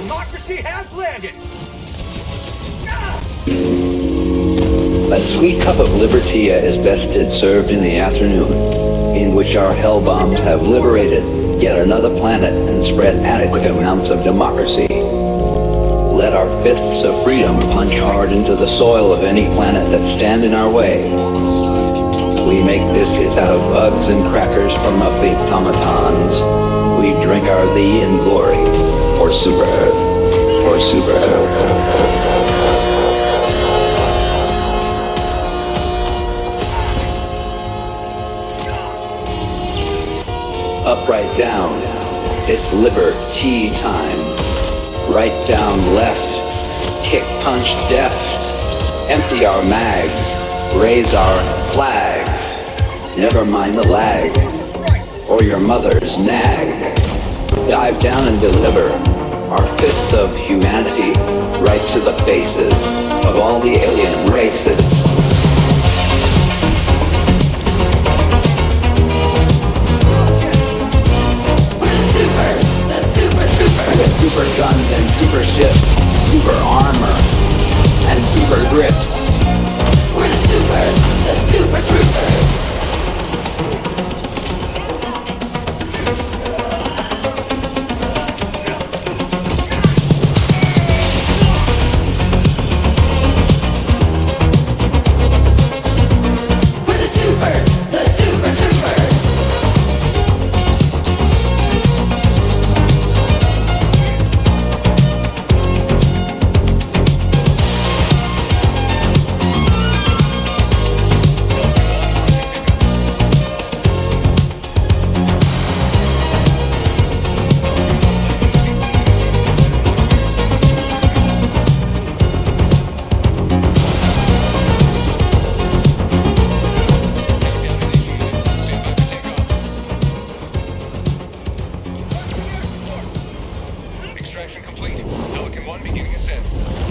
Democracy has landed! A sweet cup of liberty is best served in the afternoon, in which our hell bombs have liberated yet another planet and spread adequate amounts of democracy. Let our fists of freedom punch hard into the soil of any planet that stand in our way. We make biscuits out of bugs and crackers from upbeat automatons. We drink our thee in glory for Super Earth, for Super Earth. Upright down. It's liberty time. Right down left. Kick punch deft. Empty our mags. Raise our flags. Never mind the lag. Or your mother's nag. Dive down and deliver our fist of humanity right to the faces of all the alien races. super guns and super ships, super armor, and super grips. Extraction complete. Pelican 1 beginning ascent.